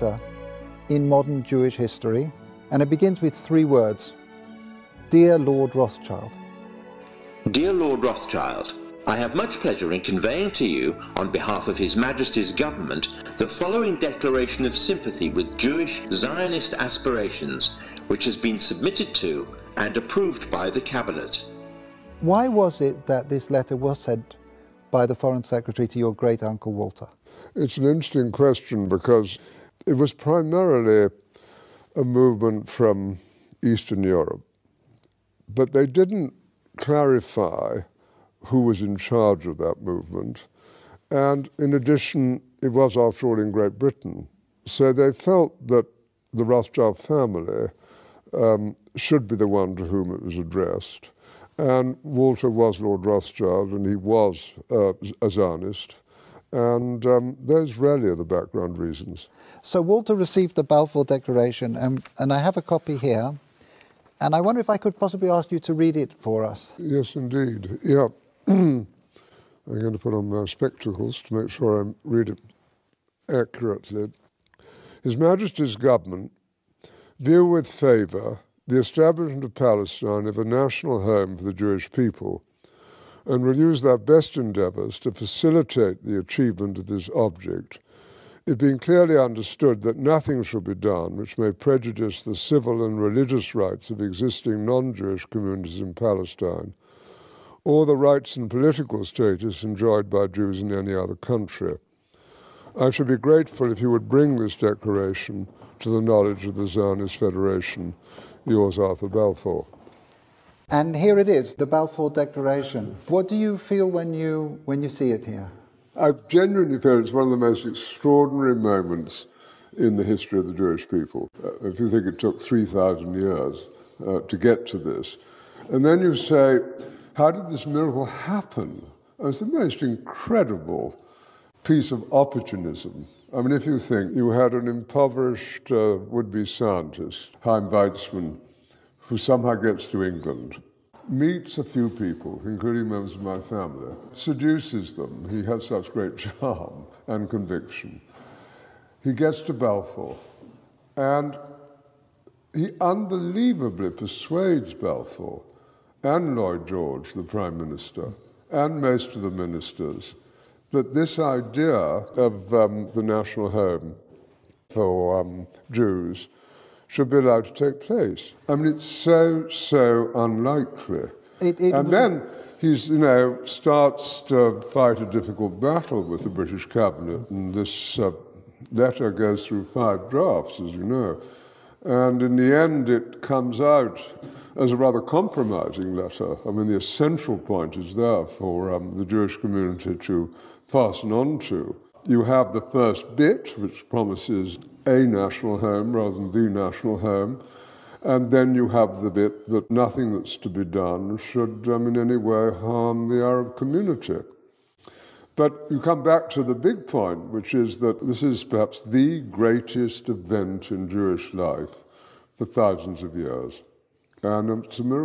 letter in modern Jewish history, and it begins with three words Dear Lord Rothschild. Dear Lord Rothschild, I have much pleasure in conveying to you, on behalf of His Majesty's government, the following declaration of sympathy with Jewish Zionist aspirations, which has been submitted to and approved by the Cabinet. Why was it that this letter was sent by the Foreign Secretary to your great uncle Walter? It's an interesting question because it was primarily a movement from Eastern Europe, but they didn't clarify who was in charge of that movement. And in addition, it was, after all, in Great Britain. So they felt that the Rothschild family um, should be the one to whom it was addressed. And Walter was Lord Rothschild, and he was uh, a Zionist. And um, those really are the background reasons. So Walter received the Balfour Declaration, and, and I have a copy here. And I wonder if I could possibly ask you to read it for us. Yes, indeed. Yeah. I'm going to put on my spectacles to make sure I read it accurately. His Majesty's government view with favour the establishment of Palestine as a national home for the Jewish people and will use their best endeavours to facilitate the achievement of this object, it being clearly understood that nothing shall be done which may prejudice the civil and religious rights of existing non-Jewish communities in Palestine, or the rights and political status enjoyed by Jews in any other country. I should be grateful if you would bring this declaration to the knowledge of the Zionist Federation. Yours, Arthur Balfour. And here it is, the Balfour Declaration. What do you feel when you, when you see it here? I genuinely feel it's one of the most extraordinary moments in the history of the Jewish people. Uh, if you think it took 3,000 years uh, to get to this, and then you say, how did this miracle happen? It was the most incredible piece of opportunism. I mean, if you think you had an impoverished uh, would be scientist, Chaim Weizmann, who somehow gets to England, meets a few people, including members of my family, seduces them. He has such great charm and conviction. He gets to Balfour, and he unbelievably persuades Balfour and Lloyd George, the Prime Minister, and most of the ministers that this idea of um, the national home for um, Jews should be allowed to take place. I mean, it's so, so unlikely. It, it and then he's, you know, starts to fight a difficult battle with the British cabinet, and this uh, letter goes through five drafts, as you know. And in the end, it comes out as a rather compromising letter. I mean, the essential point is there for um, the Jewish community to fasten on to. You have the first bit, which promises a national home rather than the national home. And then you have the bit that nothing that's to be done should um, in any way harm the Arab community. But you come back to the big point, which is that this is perhaps the greatest event in Jewish life for thousands of years. And it's a miracle.